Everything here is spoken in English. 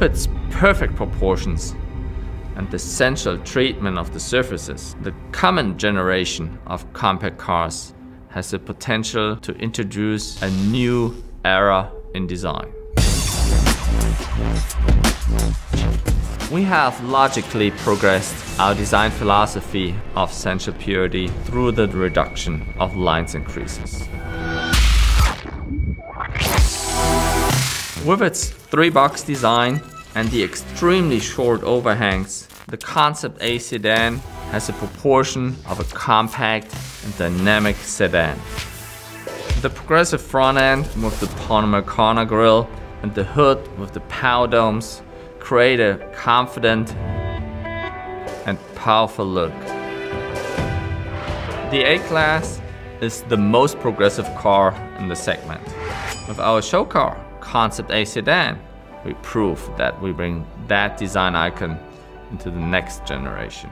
its perfect proportions and the sensual treatment of the surfaces, the common generation of compact cars has the potential to introduce a new era in design. We have logically progressed our design philosophy of sensual purity through the reduction of lines and creases. With its three-box design and the extremely short overhangs, the Concept A sedan has the proportion of a compact and dynamic sedan. The progressive front end with the polymer corner grille and the hood with the power domes create a confident and powerful look. The A-Class is the most progressive car in the segment. With our show car, Concept A sedan, we prove that we bring that design icon into the next generation.